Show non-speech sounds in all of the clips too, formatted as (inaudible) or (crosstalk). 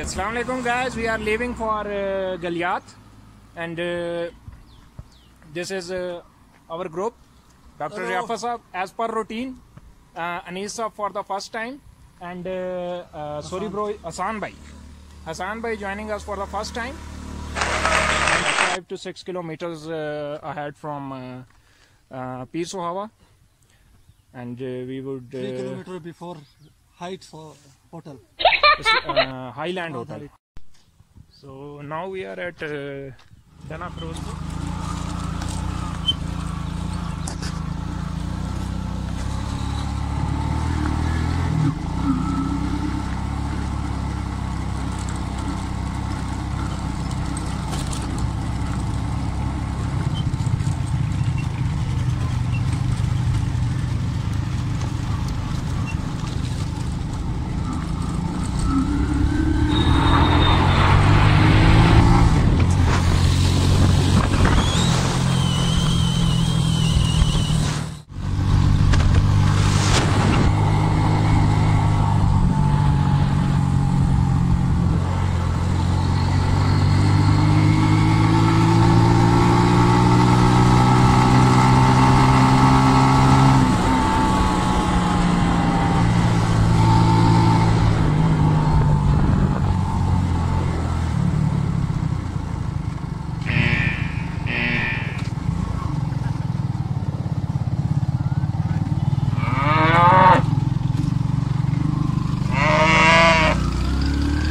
assalamu alaikum guys. We are leaving for uh, Galiat and uh, this is uh, our group. Dr. Hello. Riafat Saab, as per routine, uh, Anees Saab for the first time and uh, uh, sorry bro, Hassan Bhai. Hassan Bhai joining us for the first time. Five to six kilometers uh, ahead from uh, uh, Pir And uh, we would... Uh, kilometer before Heights Hotel. It's, (laughs) uh, Highland Hotel. So now we are at uh, Dana Firozpur.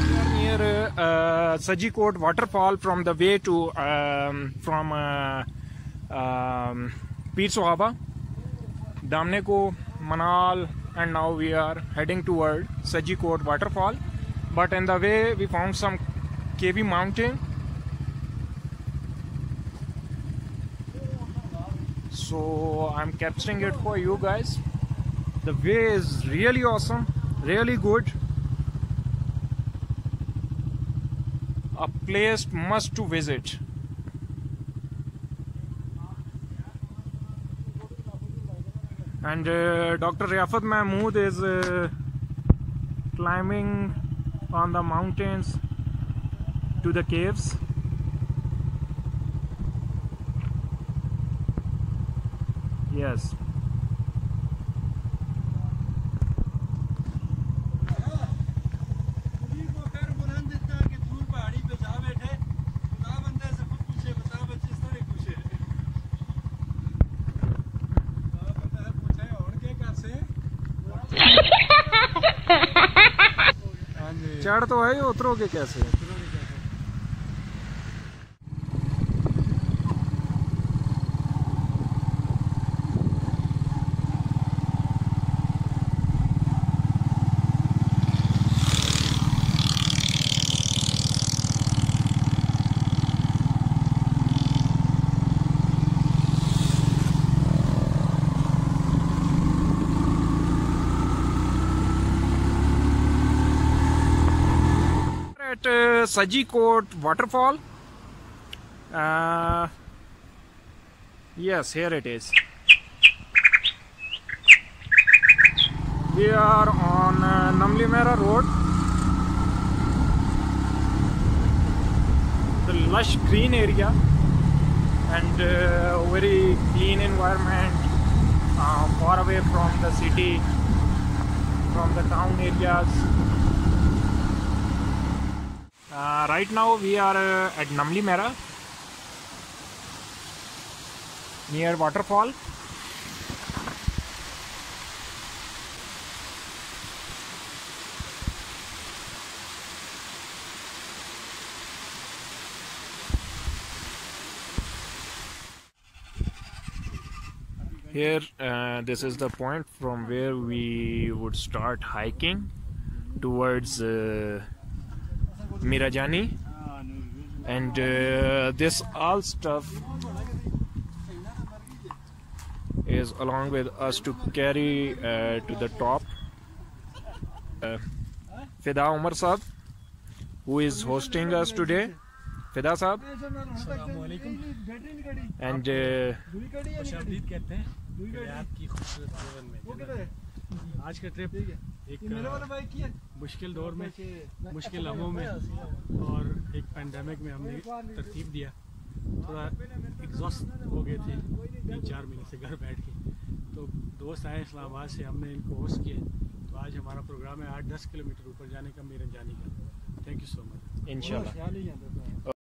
We are near uh, Sajikot waterfall from the way to um, from uh, um, Pir Daman-e-Koh, Monal, and now we are heading toward Sajikot waterfall. But in the way, we found some KV mountain. So I'm capturing it for you guys. The way is really awesome, really good. A place must to visit. And uh, Dr. Riafat Mahmood is uh, climbing on the mountains to the caves. Yes. चढ़ तो है उतरोगे कैसे? At uh, Sajikot waterfall. Uh, yes, here it is. We are on uh, Namli Maira road. The lush green area and uh, very clean environment, uh, far away from the city, from the town areas. Uh, right now we are uh, at Namli Maira near waterfall. Here, uh, this is the point from where we would start hiking towards uh, Mirajani and uh, this all stuff is along with us to carry uh, to the top uh, Fida Umar Saab who is hosting us today Fida Saab and uh, हैं आज का trip एक है? मुश्किल दौर में मुश्किल लम्हों में और एक पैंडमिक में हमने तरतीब दिया। थोड़ा एग्जॉस्ट हो गए थे तीन चार महीने से घर बैठ के। तो दोस्त आए इस्लामाबाद से हमने इनको होस्ट किए। तो आज हमारा प्रोग्राम है आठ दस किलोमीटर ऊपर जाने का मीरन जाने का। थैंक यू सो मच इंशाल्लाह।